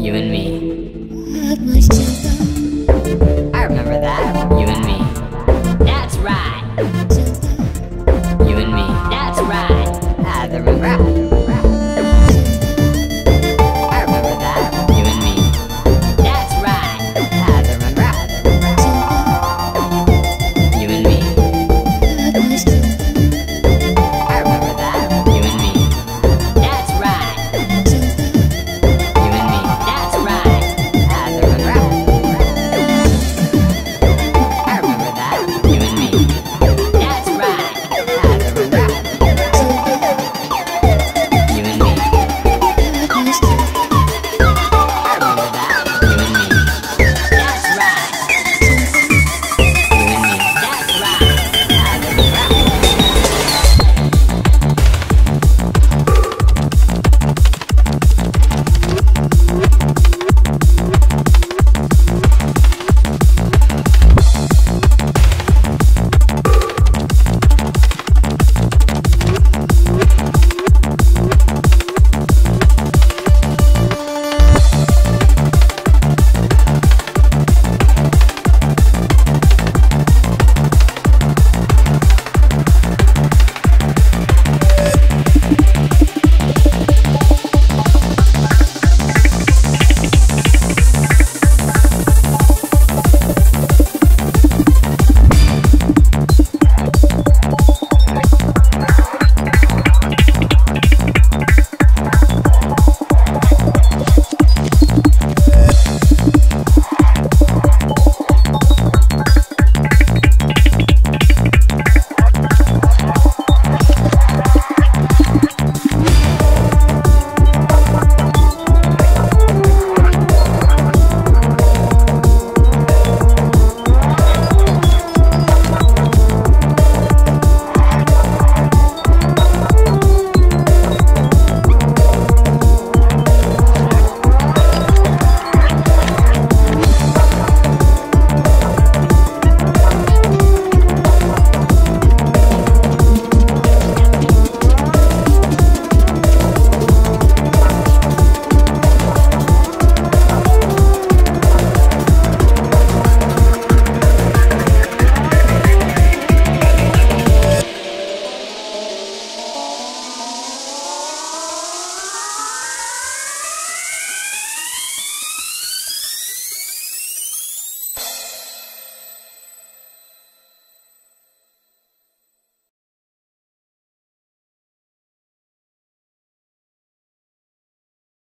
you and me.